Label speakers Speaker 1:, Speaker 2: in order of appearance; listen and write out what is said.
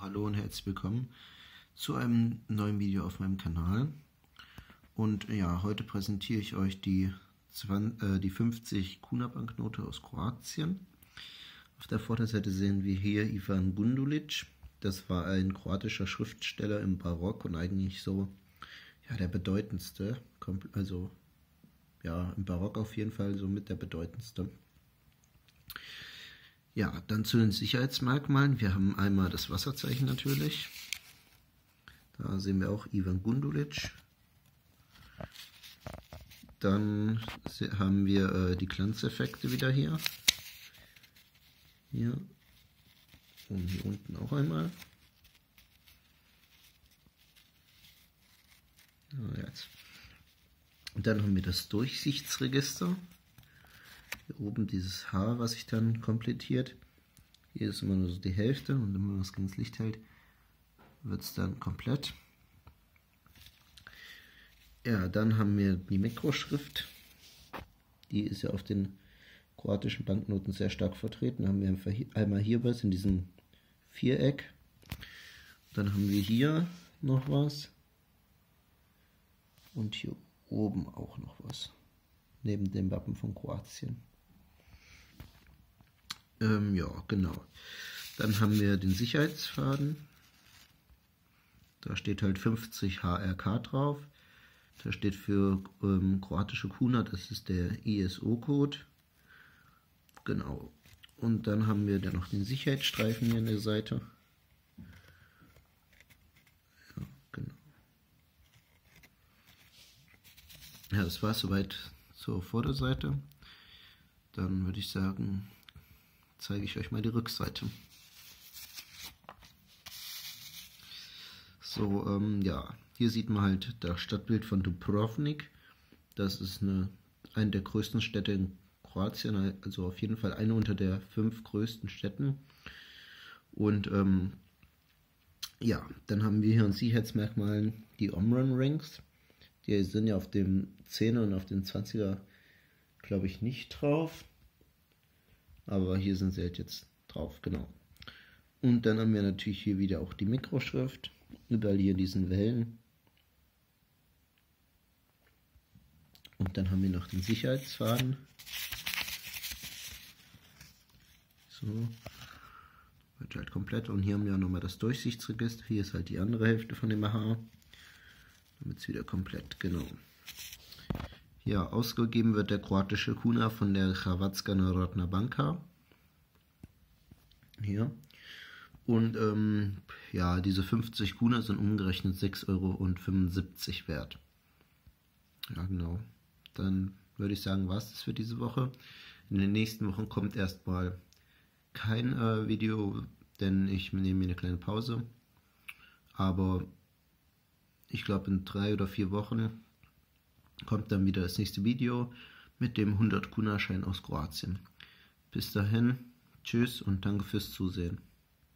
Speaker 1: hallo und herzlich willkommen zu einem neuen Video auf meinem Kanal. Und ja, heute präsentiere ich euch die, 20, äh, die 50 Kuna-Banknote aus Kroatien. Auf der Vorderseite sehen wir hier Ivan Gundulic. Das war ein kroatischer Schriftsteller im Barock und eigentlich so ja, der bedeutendste, also ja, im Barock auf jeden Fall so mit der bedeutendste. Ja, dann zu den Sicherheitsmerkmalen. Wir haben einmal das Wasserzeichen natürlich. Da sehen wir auch Ivan Gundulic. Dann haben wir äh, die Glanzeffekte wieder hier. Hier. Und hier unten auch einmal. Ja, jetzt. Und dann haben wir das Durchsichtsregister. Hier oben dieses Haar, was sich dann komplettiert. Hier ist immer nur so die Hälfte und wenn man das ganz Licht hält, wird es dann komplett. Ja, dann haben wir die Mikroschrift. Die ist ja auf den kroatischen Banknoten sehr stark vertreten. Haben wir einmal hier was in diesem Viereck. Dann haben wir hier noch was. Und hier oben auch noch was. Neben dem Wappen von Kroatien. Ähm, ja, genau. Dann haben wir den Sicherheitsfaden. Da steht halt 50 HRK drauf. Da steht für ähm, kroatische Kuna, das ist der ISO-Code. Genau. Und dann haben wir dann noch den Sicherheitsstreifen hier an der Seite. Ja, genau. Ja, das war soweit zur Vorderseite. Dann würde ich sagen, zeige ich euch mal die Rückseite. So, ähm, ja, hier sieht man halt das Stadtbild von Dubrovnik. Das ist eine, eine der größten Städte in Kroatien, also auf jeden Fall eine unter der fünf größten Städten. Und ähm, ja, dann haben wir hier in Sicherheitsmerkmalen die Omron Rings. Die sind ja auf dem 10er und auf dem 20er, glaube ich, nicht drauf. Aber hier sind sie halt jetzt drauf, genau. Und dann haben wir natürlich hier wieder auch die Mikroschrift. Überall hier diesen Wellen. Und dann haben wir noch den Sicherheitsfaden. So. Wird halt komplett. Und hier haben wir nochmal das Durchsichtsregister. Hier ist halt die andere Hälfte von dem AHA. Damit es wieder komplett, genau. Ja, ausgegeben wird der kroatische Kuna von der Hrvatska Narodna Banka. Hier. Und ähm, ja, diese 50 Kuna sind umgerechnet 6,75 Euro wert. Ja, genau. Dann würde ich sagen, war es das für diese Woche. In den nächsten Wochen kommt erstmal kein äh, Video, denn ich nehme mir eine kleine Pause. Aber ich glaube, in drei oder vier Wochen kommt dann wieder das nächste Video mit dem 100 Kuna-Schein aus Kroatien. Bis dahin, tschüss und danke fürs Zusehen.